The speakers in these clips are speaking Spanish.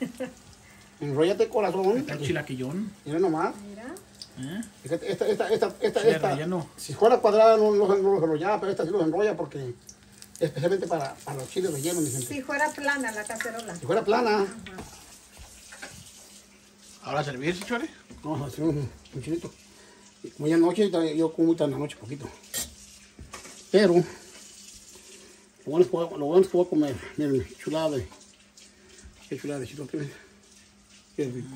Enrollate corazón. Está el chilaquillón. Mira nomás. Mira. ¿eh? Fíjate, Esta, esta, esta, esta, Chile esta. relleno. Si fuera cuadrada no, no, no los enrollaba, pero esta sí los enrolla porque especialmente para, para los chiles rellenos, mi gente. Si fuera plana la cacerola. Si fuera plana, Ahora servirse, chore. vamos a hacer un, un chilito. Y Como ya es noche, ahorita yo como ahorita en la noche poquito. Pero, lo bueno es que voy, a- lo bueno es que voy a comer. Miren, chulada de, qué chulada de chilote. ven. Qué rico.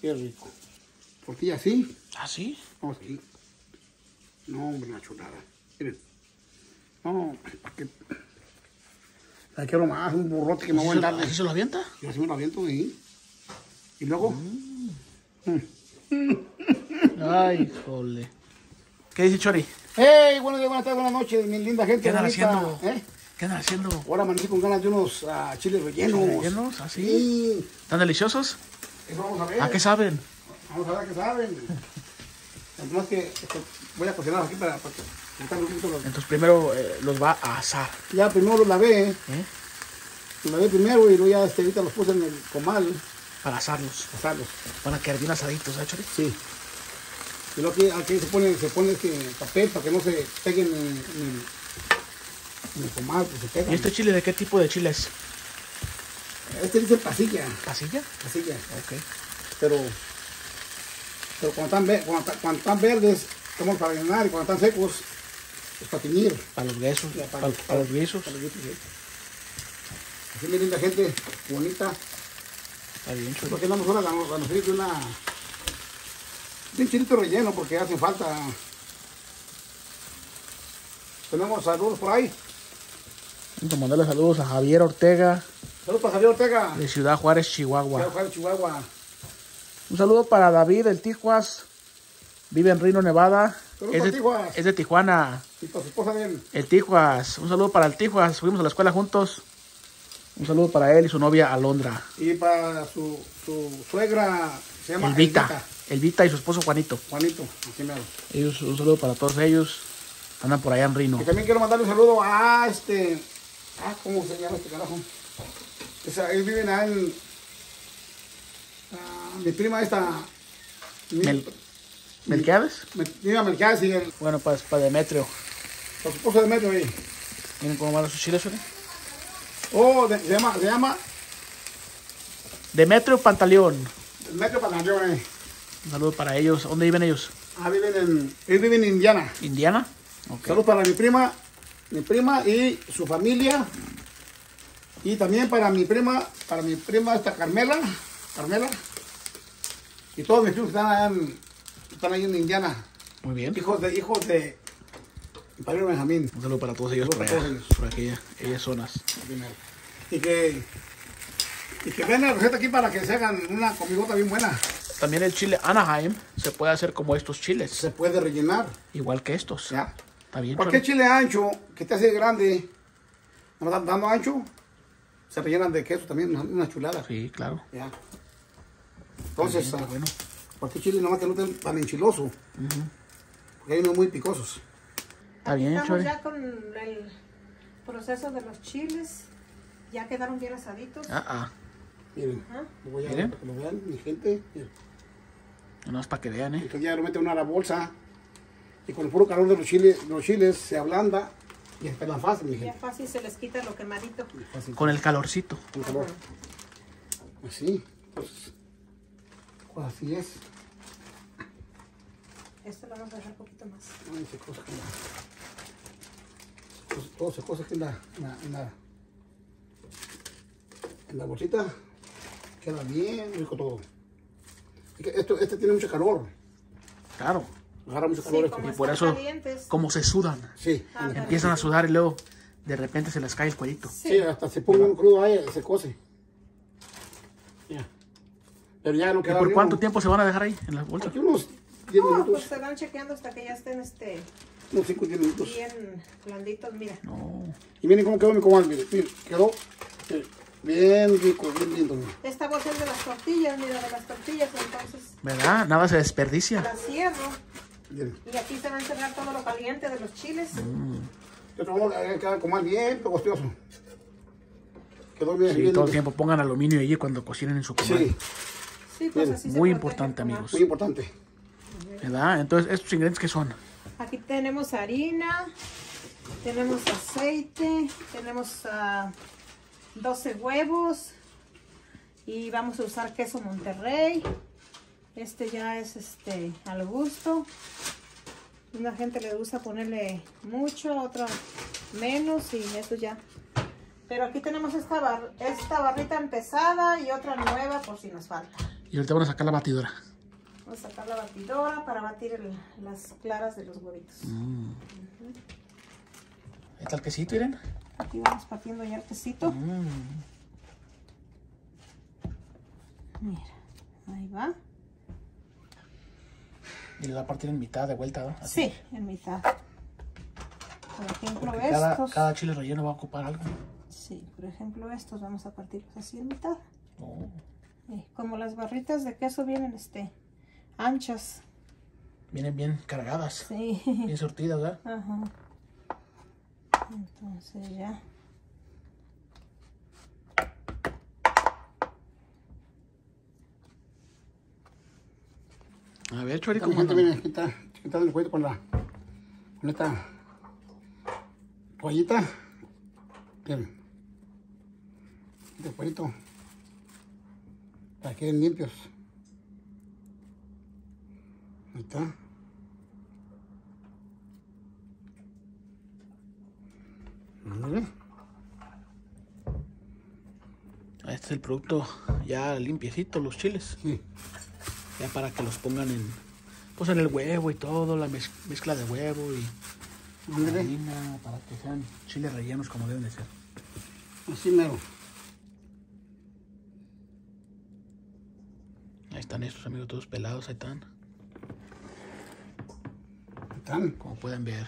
Qué rico. Tortilla así. ¿Ah, sí? Vamos aquí. No, hombre, una chulada. Miren. No, ¿para qué? ¿Para qué más? Un burrote que me voy a ¿Así darle. así se lo avienta? Yo así me lo aviento ahí. Y luego, Ay, jole. ¿Qué dice Chori? hey, buenos días, buenas tardes, buenas noches, mi linda gente. ¿Qué andan haciendo? ¿Eh? ¿Qué andan haciendo? Ahora amanecí con ganas de unos ah, chiles rellenos. ¿Chiles rellenos? ¿Así? Sí. ¿Están deliciosos? Eso vamos a ver. ¿A qué saben? Vamos a ver qué saben. Además que voy a cocinar aquí para, para un poquito los- Entonces primero eh, los va a asar. Ya primero los lavé, ¿eh? los lavé primero y luego ya este, ahorita los puse en el comal, Para asarlos. asarlos. Van a quedar bien asaditos, ¿eh, Chori? Sí. Y luego aquí, aquí se pone, se pone este papel para que no se peguen en, en el, pues se. ¿Y este chile de qué tipo de chile es? Este dice pasilla, ¿Pasilla? pasilla. Ok. Pero, pero cuando están, cuando, están- cuando están verdes, estamos para rellenar y cuando están secos, es para teñir. Para los guisos. Ya, Para, para los guisos. para los guisos, sí. Así mi linda gente, bonita. Está bien, Chori. Porque andamos ahora a nos de una de un chilito relleno porque hace falta. Tenemos saludos por ahí. Vamos a mandarle saludos a Javier Ortega Saludos para Javier Ortega. de Ciudad Juárez, Chihuahua. Chihuahua, Chihuahua. Un saludo para David, el Tijuas. Vive en Reno, Nevada. Saludos Es de, Tijuas. es de Tijuana. Y para su esposa de él. El Tijuas. Un saludo para el Tijuas. Fuimos a la escuela juntos. Un saludo para él y su novia Alondra. Y para su, su suegra, se llama Elvita. Elvita y su esposo Juanito. Juanito, así mero. Ellos, un saludo para todos ellos. Andan por allá en Reno. Y también quiero mandarle un saludo a este. Ah, ¿cómo se llama este carajo? Esa, ellos viven ahí en. ah, mi prima esta. Mi, Mel- ¿Melquiades? me, mira, Melquiades y el, Bueno, pues para Demetrio. su esposo de metro ahí. Miren cómo van sus chiles, Chori. Oh, de- se llama, se llama Demetrio Pantaleón. el metro Panaleón. Eh. Un saludo para ellos. ¿Dónde viven ellos? Ah, viven en, ellos viven en Indiana. ¿Indiana? Ok. Saludos para mi prima, mi prima y su familia. Y también para mi prima, para mi prima esta Carmela, Carmela. Y todos mis primos que están, allá en- están ahí en Indiana. Muy bien. Hijos de, hijos de mi padre Benjamín. Un saludo para todos ellos por allá. para todos Por aquella, aquellas zonas. Y que, y que vean la receta aquí para que se hagan una comidota bien buena. También el chile Anaheim se puede hacer como estos chiles. Se puede rellenar. Igual que estos. ¿ya? Está bien. Cualquier chile ancho que te hace grande, dando ancho, se rellenan de queso también, una, una chulada. Sí, claro. Ya. Entonces, Está ah, bueno. cualquier chile nomás que no esté tan enchiloso. Porque hay unos muy picosos. Está bien, Estamos ya con el proceso de los chiles. Ya quedaron bien asaditos. Ah, ah. Miren, lo voy a Miren. para que lo vean, mi gente. Miren. No es para que vean, ¿eh? Entonces ya lo mete en una bolsa y con el puro calor de los chiles, los chiles se ablanda y es pelan fácil, mi Ya fácil se les quita lo quemadito. Fácil, Con el calorcito. con calor. Así, pues, pues así es. Esto lo vamos a dejar un poquito más. Ay, se cosa aquí en la- todo- Todo se cosa aquí en la, en la, en la, en la bolsita. Queda bien rico todo. Que Esto, este tiene mucho calor. Claro. Agarra mucho Sí, calor como esto. por eso- calientes. Como se sudan. Sí, Ah, Empiezan a sudar y luego de repente se les cae el cuellito. sí, hasta se pone un crudo ahí, se cose. Pero ya no ¿Y queda por bien, cuánto tiempo se van a dejar ahí en las bolsas? Aquí unos 10 No, pues minutos, se van chequeando hasta que ya estén este, unos 5 o 10 minutos. bien blanditos. Mira. No. Y miren cómo quedó mi comal, miren, miren, quedó eh, bien rico, bien lindo. miren. Esta bolsa es de las tortillas, mira, de las tortillas. Entonces ¿Verdad? Nada se desperdicia. la cierro. Y aquí se va a encerrar todo lo caliente de los chiles. Yo trabajo que queda el comal bien pegostioso. Quedó bien. Sí, bien todo el tiempo pongan aluminio allí cuando cocinen en su comal. Sí, Sí, pues Bien, así se muy importante, amigos. muy importante. ¿Verdad? Entonces, ¿estos ingredientes qué son? Aquí tenemos harina, tenemos aceite, tenemos ah, 12 huevos y vamos a usar queso Monterrey. Este ya es este al gusto. Una gente le gusta ponerle mucho, otra menos y esto ya. Pero aquí tenemos esta, bar- esta barrita empezada y otra nueva por si nos falta. Y ahorita van a sacar la batidora. Vamos a sacar la batidora para batir el- las claras de los huevitos. Mm. Ahí está el quesito, Irene. Aquí vamos partiendo ya el quesito. Mm. Mira, ahí va. Y le va a partir en mitad de vuelta, ¿no? Sí, en mitad. Por ejemplo, Porque estos. cada chile relleno va a ocupar algo. Sí, por ejemplo, estos vamos a partirlos así en mitad. Oh. Eh, como las barritas de queso vienen este anchas. Vienen bien cargadas, Sí. bien surtidas, ¿verdad? Ajá. Entonces ya. A ver, Chori, ¿cómo gente viene, aquí está, aquí está el cuello con la, con esta toallita. Miren. Este cuellito. Para que queden limpios. Ahí está. Ándale. Este es el producto ya limpiecito, los chiles. Sí. Ya para que los pongan en, pues en el huevo y todo, la mez- mezcla de huevo y harina, para que sean chiles rellenos como deben de ser. Así mero. Ahí están estos amigos todos pelados, ahí están, Ahí Están. como pueden ver.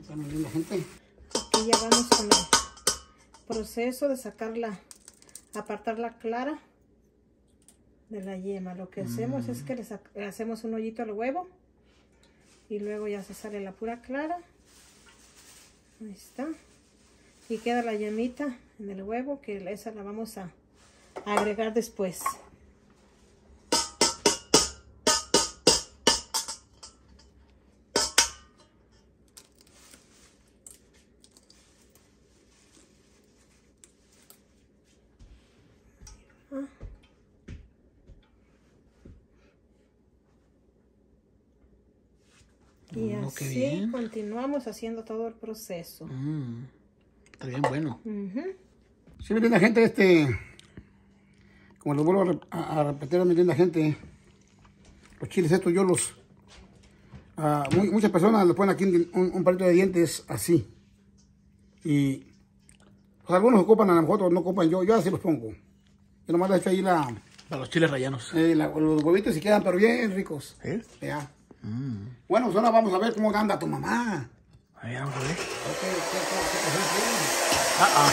Están muy linda gente. Aquí ya vamos con el proceso de sacarla, apartar la clara de la yema. Lo que hacemos es que le, sac- le hacemos un hoyito al huevo y luego ya se sale la pura clara. Ahí está. Y queda la yemita en el huevo que esa la vamos a agregar después. Y Oh, qué así bien. continuamos haciendo todo el proceso. Mm, está bien bueno. Ujú. Sí, mi linda gente, este, como les vuelvo a, a- a repetir a mi linda gente, los chiles estos yo los, ah, muy- muchas personas le ponen aquí un, un palito de dientes así. Y pues, algunos ocupan, a lo mejor otros no ocupan, yo, yo así los pongo. Yo nomás le echo ahí la, Para los chiles rellenos. eh, la- los huevitos y quedan pero bien ricos. ¿Sí? Ya. Mm. Bueno, pues ahora vamos a ver cómo anda tu mamá. Ahí vamos a ver. Ok, ¿qué- qué- qué pasó aquí? Ah, ah.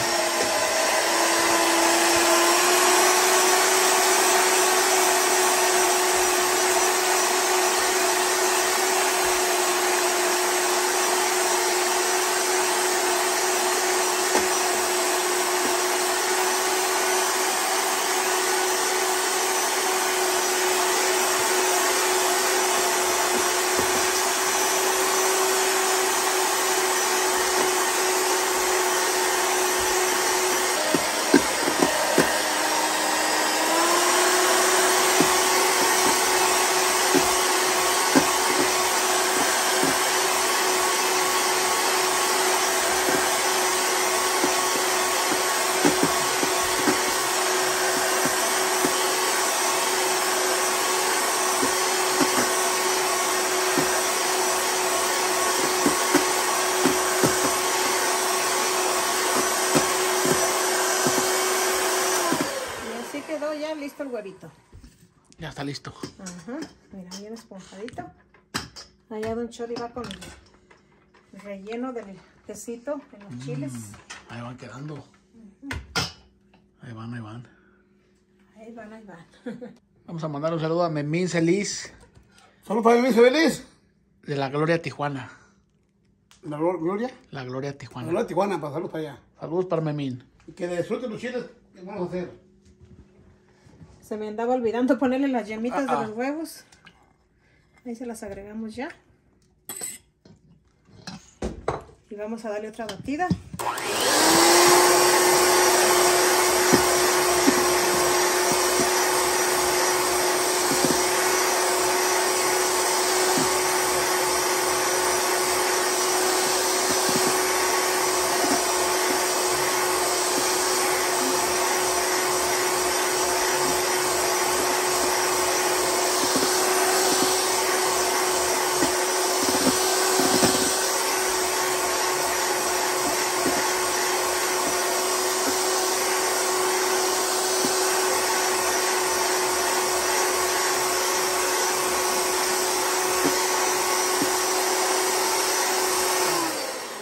Y así quedó ya listo el huevito. Ya está listo. Ajá, mira, bien esponjadito. Chori va con el relleno del quesito en los chiles. Ahí van quedando. Ahí van, ahí van. Ahí van, ahí van. Vamos a mandar un saludo a Memín Celis Saludos para mi feliz. de la Gloria Tijuana. La Glor- Gloria. La Gloria La Tijuana. Gloria de Tijuana, para saludos para allá. Saludos para Memín. Y que disfruten los chiles que vamos a hacer. Se me andaba olvidando ponerle las yemitas Ah, ah. de los huevos. Ahí se las agregamos ya. Y vamos a darle otra batida.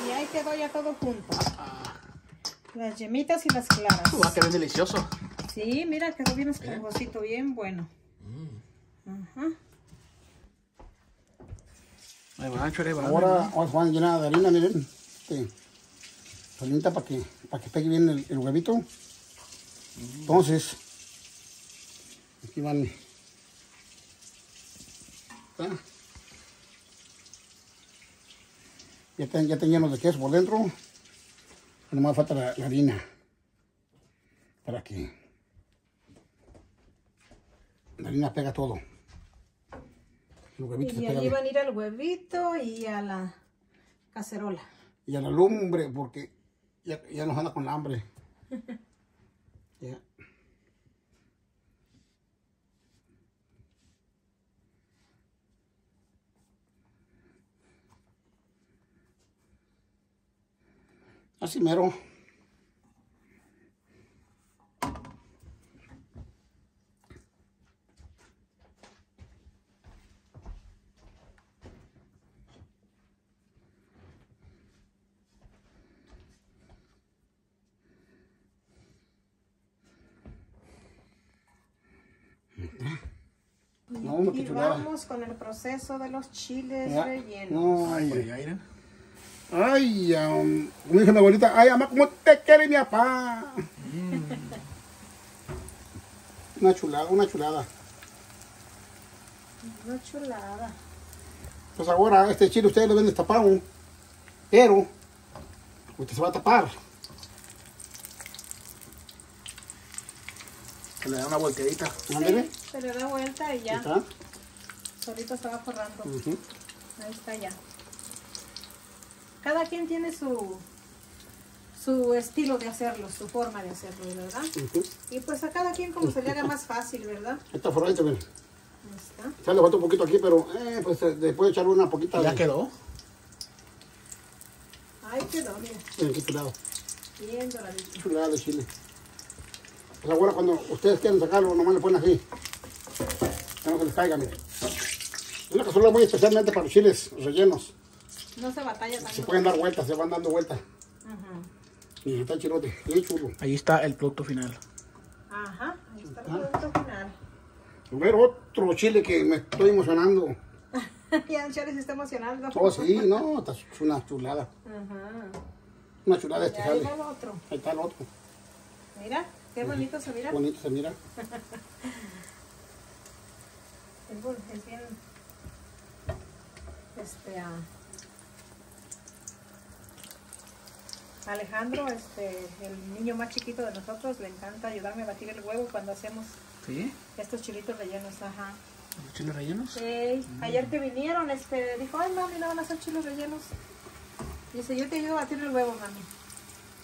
Y ahí quedó ya todo junto. Las yemitas y las claras. Va a quedar delicioso. Sí, mira, quedó bien esponjosito, bien bueno. Ajá. Ahí va, chore, va. Ahora ahora se van a llenar de harina, miren. Harinita para que, para que pegue bien el, el huevito. Entonces, aquí van. ¿Está? Ya están, ya de queso por dentro. Nomás falta la, la harina. Para que la harina pega todo. Los huevitos se Y allí van a ir al huevito y a la cacerola. y a la lumbre, porque ya, ya nos anda con la hambre. Ya. Así mero. Y chulada. vamos con el proceso de los chiles Ya. rellenos. No, Ay, hombre. Ay, um, como dijo mi abuelita, ay, mamá, ¿cómo te quiere mi papá? Una chulada, una chulada. Una chulada. Pues ahora este chile ustedes lo ven destapado, pero usted se va a tapar. Se le da una volteadita. Sí, se le da vuelta y ya. está. Solito se va forrando. Ahí está ya. Cada quien tiene su su estilo de hacerlo, su forma de hacerlo, ¿verdad? Y pues a cada quien como se le haga más fácil, ¿verdad? Ahí está forradito, miren. Ahí está. Ya le falta un poquito aquí, pero eh, pues eh, después de echarle una poquita Ya de... quedó. Ahí quedó, mira, Miren qué chulado. bien doradito. Chulada de chile. Pues ahora cuando ustedes quieran sacarlo, nomás le ponen así. Que no se les caiga, miren. Es una cazuela muy especialmente para los chiles rellenos. No se batalla Se tanto. pueden dar vueltas, se van dando vueltas. Ajá. Y está chilote, bien chulo. Ahí está el producto final. Ajá, ahí está el producto final. A ver, otro chile que me estoy emocionando. ya el Chale se está emocionando. Oh, sí, no, está es una chulada. Ajá. Una chulada este ahí va el otro. Ahí está el otro. Mira, qué bonito se mira. Bonito se mira. Es bien. Este. ah, Alejandro, este, el niño más chiquito de nosotros, le encanta ayudarme a batir el huevo cuando hacemos ¿Sí? estos chilitos rellenos. Ajá. ¿Los chiles rellenos? Ey, Ayer que vinieron, este, dijo, ay mami, no van a hacer chiles rellenos. Dice, yo te ayudo a batir el huevo, mami.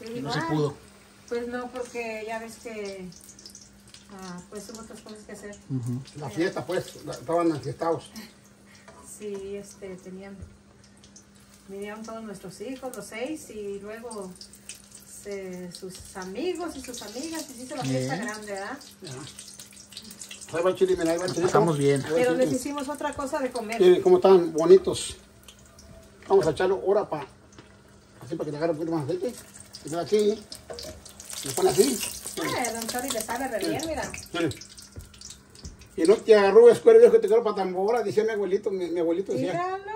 Y Y digo, no se "Ah, pudo. Pues no, porque ya ves que ah, pues hubo otras cosas que hacer. La fiesta, pues, la- estaban enfiestados. Sí, este, tenían, vinieron todos nuestros hijos, los seis, y luego se- sus amigos y sus amigas, y se hizo la fiesta Bien. grande, ¿verdad? Ya. Ahí va el chile, mira, ahí va el chile. Pasamos bien. Pero les hicimos otra cosa de comer. Miren cómo están bonitos. Vamos a echarlo ahora para, así para que le agarre un poquito más de aceite. Y aquí, le pone así. A don Chori le sabe re bien, mira. miren. Y no te agarró escuero viejo que te quedó para tambora, decía mi abuelito, mi, mi abuelito decía. Míralo.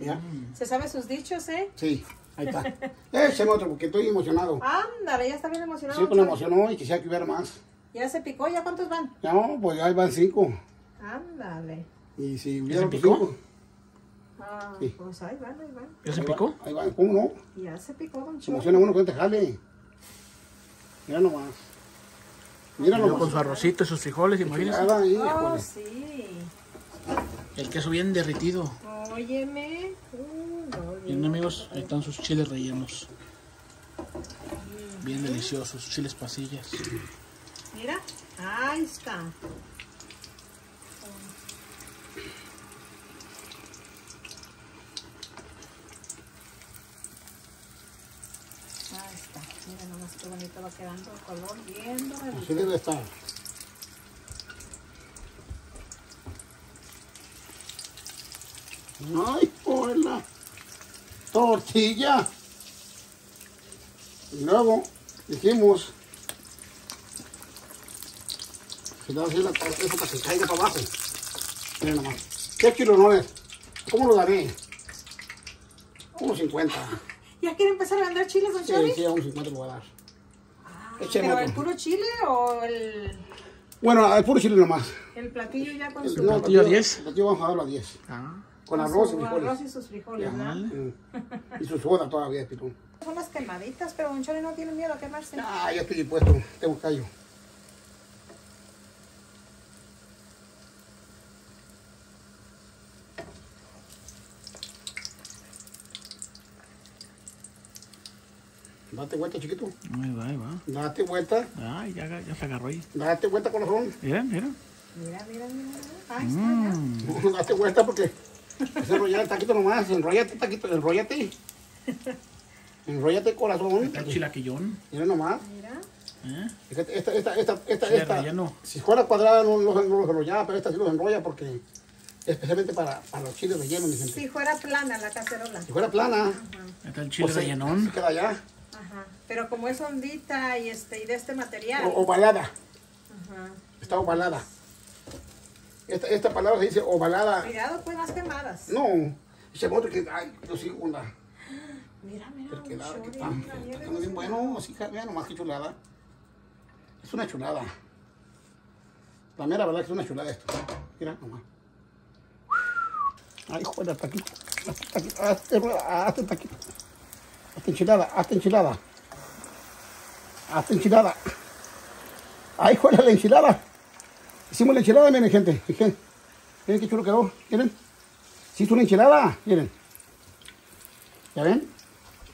Ya, Se sabe sus dichos, ¿eh? sí. Ahí está. Écheme otro porque estoy emocionado. Ándale, ya está bien emocionado. Sí, pues me emocionó y quisiera que hubiera más. Ya se picó, ¿ya cuántos van? No, pues ahí van cinco. Ándale. Y si se hubiera otros picó? cinco, Ah, Sí. pues ahí van, ahí van. ¿Ya se ahí picó? va- Ahí van, ¿cómo no? Ya se picó, don Se emociona uno con este jale. Mira nomás. Mira luego con nomás. su arrocito y sus frijoles, imagínense. Chulada ahí, Oh, sí. El queso bien derritido. Óyeme. Uh, no, Bien amigos, ahí están sus chiles rellenos. Bien deliciosos, chiles pasillas. Mira, ahí está. Ahí está. Mira nomás qué bonito va quedando el color bien doradito. Así debe estar. Ay, hola. Tortilla. Y luego dijimos que le hacer la eso para que caiga para abajo. Miren nomás. ¿Qué kilo no es? ¿Cómo lo daré? Unos 50. ¿Ya quiere empezar a vender chiles, don Sí, Chori? sí, a unos 50 lo voy a dar. Ah, ¿Pero otro. el puro chile o el, Bueno, al puro chile nomás. el platillo ya con El- su, no, el platillo- 10. el platillo vamos a darlo a 10. Ah, Con con arroz y su frijoles. arroz y sus frijoles, ¿verdad? Mm. Y su soda todavía, pitón. Son las quemaditas, pero don Chori no tiene miedo a quemarse. Ah, ya estoy dispuesto. Tengo callo. Date vuelta, chiquito. Ahí va, ahí va. Date vuelta. Ay, ya, ya se agarró ahí. Date vuelta, corazón. Miren, miren. Mira, mira, mira. Ahí está. Mm, Date vuelta porque es enrollar el taquito nomás. Enrollate, taquito, enrollate. Enrollate, corazón. está el chilaquillón. Mira nomás. Mira. ¿eh? Esta, esta, esta, esta, esta, relleno. si fuera cuadrada no, no, no los enrollaba, pero esta sí los enrolla porque especialmente para, para los chiles rellenos, mi gente. Si fuera plana la cacerola. Si fuera plana, está el chile pues, rellenón. se queda allá. Ajá. Pero como es hondita y este y de este material. O, ovalada, Ajá. está ovalada. Esta, esta palabra se dice ovalada. Cuidado pues las quemadas. No, ese otro que, ay, yo sí, onda. Mira, mira. El que que bien bueno, así, mira nomás que chulada. Es una chulada. La mera verdad que es una chulada esto. Mira nomás. Ay, joder, taquito, hazte, hazte taquito. Hazte enchilada, hazte enchilada. Hazte enchilada. Ay, joder, la enchilada. Hicimos la enchilada, miren, gente. Miren, miren qué chulo quedó. Miren. Sí, es una enchilada. Miren. ¿Ya ven?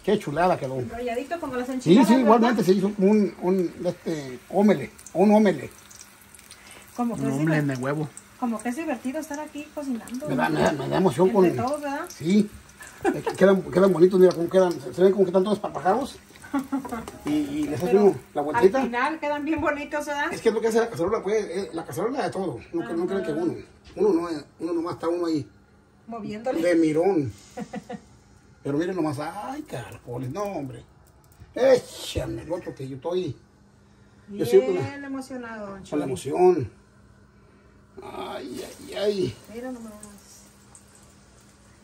Qué chulada quedó. Enrolladito como las Sí, enchiladas. sí, ¿verdad? igualmente se hizo como un, un este, ómele, un ómele. Como que, Un divertido, de huevo. como que es divertido estar aquí cocinando. Me da, me ¿no? da, me da emoción Entre con... todos, ¿verdad? Sí, quedan, quedan bonitos, mira cómo quedan, se ven como que están todos parpajados. Y, y les hace Pero uno la al vueltita. final quedan bien bonitos, ¿verdad? Es que es lo que hace la cacerola, pues, la cacerola de todo. No, que- no creen que uno, uno no es, uno nomás está uno ahí, Moviéndole. de mirón. Pero miren nomás, ay, carpoles, no, hombre. Échame el otro que yo estoy yo Bien sigo con la- emocionado, don con la emoción. Ay, ay, ay. Mira nomás.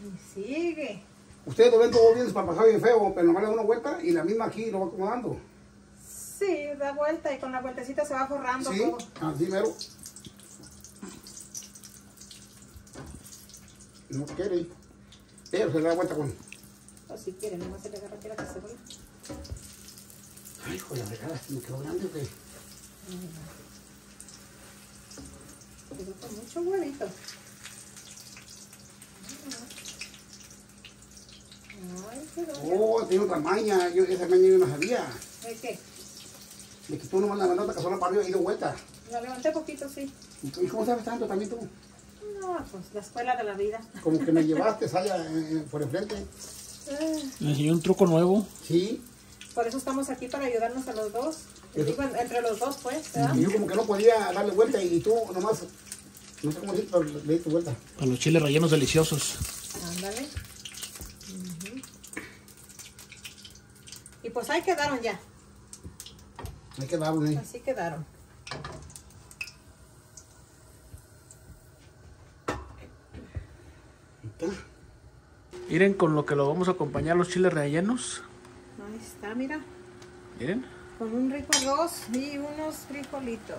Y sigue. Ustedes lo ven todo bien despapajado y feo, pero nomás le da una vuelta y la misma aquí lo va acomodando. Sí, da vuelta y con la vueltecita se va forrando Sí, todo. así mero. No quiere, pero se le da vuelta con... O si quiere, nomás se le agarra aquí la cacerola. Ay, hijo de la fregada, ¿me quedó grande o qué? Quedó con mucho huevito. Ay, quedó. Oh, tiene otra maña, yo, esa maña yo no sabía. ¿De qué? De que tú la mandaste a casola para arriba y dio vuelta. La levanté poquito, sí. ¿Y cómo sabes tanto también tú? No, pues la escuela de la vida. Como que me llevaste allá eh, por enfrente. Ah, Le enseñó un truco nuevo. Sí, Por eso estamos aquí para ayudarnos a los dos. Digo, entre los dos, pues, ¿verdad? y yo como que no podía darle vuelta y tú nomás, no sé cómo decir, pero le diste vuelta. Para los chiles rellenos deliciosos. Ándale. Y pues ahí quedaron ya. Hay que darle. Así quedaron. Miren con lo que lo vamos a acompañar los chiles rellenos. Ahí está, mira. Miren. Con un rico arroz y unos frijolitos.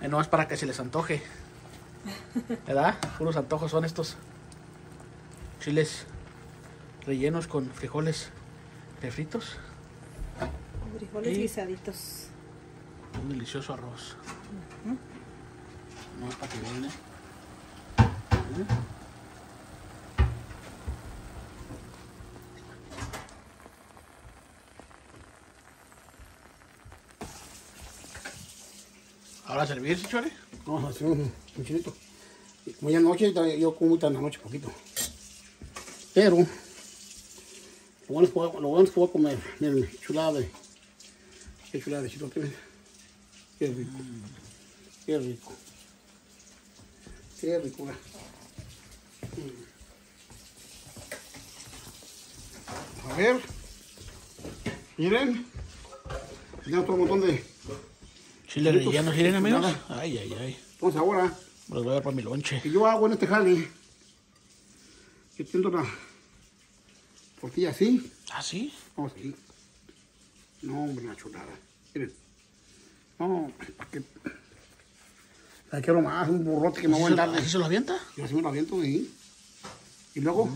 Eh, no es para que se les antoje. ¿Verdad? Unos antojos son estos chiles rellenos con frijoles refritos. Frijoles Y- guisaditos. Un delicioso arroz. No es para que vean, ¿eh? Ahora a servir, Chore. Vamos a hacer un, un chilito. Como ya noche, yo como muy la noche poquito. Pero, lo bueno es que a- lo bueno es que voy a comer. Miren, chulada. Qué chulada de chilote. Qué rico. Qué rico. Qué rico. Mm. A ver. Miren. Tenemos todo un montón de. Chiles Chilitos. rellenos, miren amigos. Nada. Ay, ay, ay. Entonces ahora. Me los voy a dar para mi lonche. que yo hago en este jale, yo tengo la tortilla así, ¿Ah, sí? vamos así. No, hombre, una chulada. Miren. No, ¿para qué? ¿Para qué más? Un burrote que me voy a dar. ¿Así se lo avienta? Yo así me lo aviento ahí. Y luego,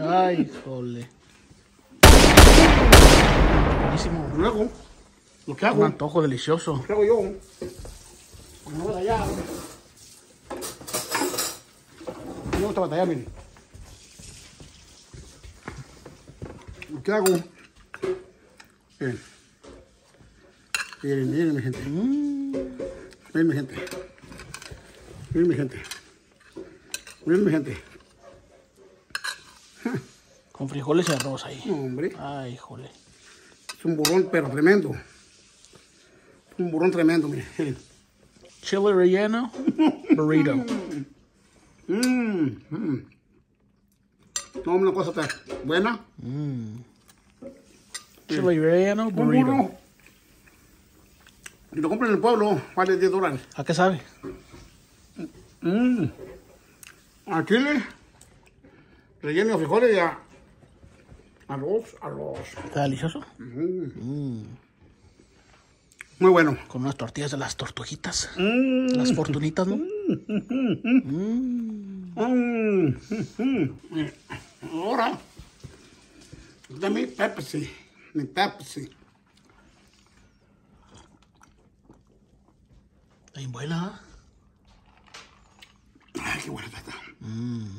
Ay, jole. Buenísimo. luego, lo que Un hago, antojo delicioso. lo que hago yo, cuando voy allá, me gusta batallar, miren. Lo que hago, miren, miren, miren, mi gente, miren, mi gente, miren, mi gente, miren, mi gente, Con frijoles y arroz ahí. No, hombre, Ay, jole. es un burrón, pero tremendo, un burrón tremendo, miren. Chile relleno, burrito. Mmm, mmm. No, una cosa tan buena. Relleno, Un burrito. burro. Si lo compran en el pueblo, vale 10 dólares. ¿A qué sabe? Mmm. A chile, relleno de frijoles y a arroz, arroz. ¿Está delicioso? Muy bueno. Con unas tortillas de las tortuguitas. Mmm. Las fortunitas, ¿no? Mmm. Mire, Ahora, dame Pepsi, mi Pepsi. Está bien buena. Ay, qué buena está.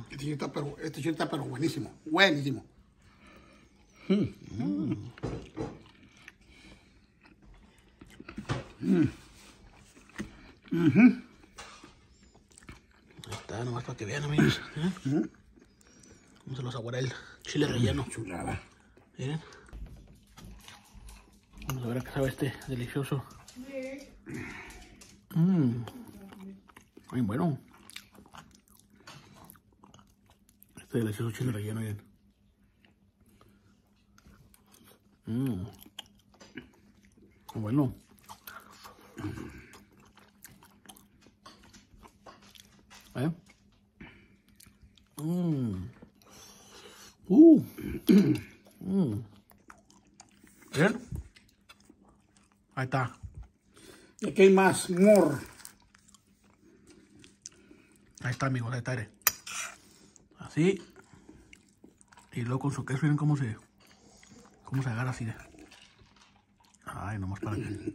Este chile está, pero, este chile está, pero buenísimo. Buenísimo. Ahí está, nomás para que vean, amigos. ¿eh? Vamos a los aguar el chile relleno. Chulada. Miren. Vamos a ver a qué sabe este delicioso. Mmm. Ay, bueno. Este delicioso chile relleno, miren. Mmm. Bueno. ¿Eh? Mmm. Uh. Mm. ¿Bien? Ahí está. Y aquí hay más, more. Ahí está, amigos. Ahí está. Así. Y luego con su queso, miren cómo se... Cómo se agarra así. Ay, nomás para que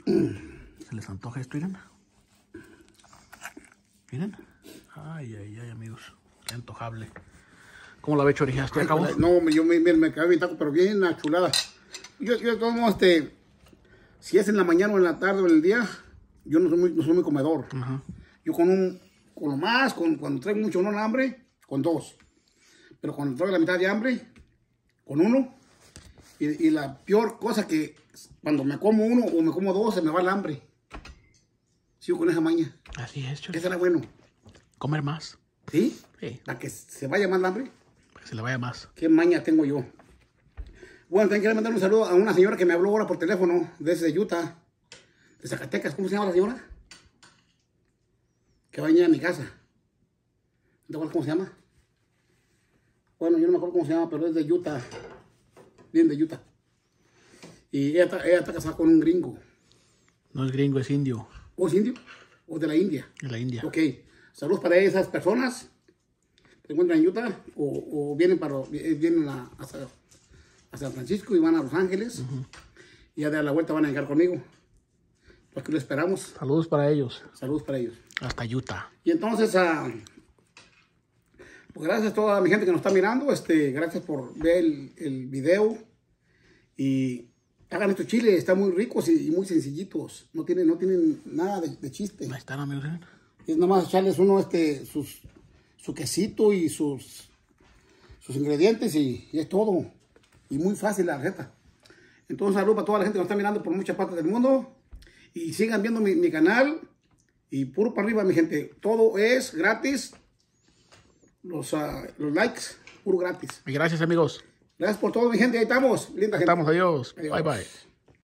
se les antoje esto, miren. Miren. Ay, ay, ay, amigos. Qué antojable. ¿Cómo la ve, Chori? ¿Ya estoy acabó? No, yo me, me, me acabé mi taco, pero bien la chulada. Yo, yo modos, este, si es en la mañana o en la tarde o en el día, yo no soy muy, no soy muy comedor. Ajá. Yo con un, con lo más, con, cuando traigo mucho no hambre, con dos. Pero cuando traigo la mitad de hambre, con uno. Y, y la peor cosa que cuando me como uno o me como dos, se me va el hambre. Sigo con esa maña. Así es, Chori. ¿Qué será bueno? Comer más. ¿Sí? Sí, La que se vaya más el hambre. que se le vaya más. ¿Qué maña tengo yo? Bueno, también quiero mandar un saludo a una señora que me habló ahora por teléfono desde Utah, de Zacatecas. ¿Cómo se llama la señora? Que va a venir a mi casa. ¿te acuerdas cómo se llama? Bueno, yo no me acuerdo cómo se llama, pero es de Utah. Bien de Utah. Y ella está, ella está casada con un gringo. No es gringo, es indio. ¿O es indio? ¿O de la India? De la India. Ok. Saludos para esas personas que se encuentran en Utah o, o vienen, para, vienen a, a, San Francisco y van a Los Ángeles. Y ya de la vuelta van a llegar conmigo. Pues que lo esperamos. Saludos para ellos. Saludos para ellos. Hasta Utah. Y entonces, ah, pues gracias a toda mi gente que nos está mirando. Este, gracias por ver el, el video. Y hagan estos chiles, están muy ricos y, y muy sencillitos. No tienen, no tienen nada de, de chiste. Ahí están, amigos. ¿eh? Es nomás echarles uno, este, sus, su quesito y sus, sus ingredientes y, y es todo. Y muy fácil la receta. Entonces, saludos para toda la gente que nos está mirando por muchas partes del mundo. Y sigan viendo mi, mi canal. Y puro para arriba, mi gente. Todo es gratis. Los, ah, los likes, puro gratis. Y gracias, amigos. Gracias por todo, mi gente. Ahí estamos. Linda gente. Estamos, adiós. Adiós. Bye, bye.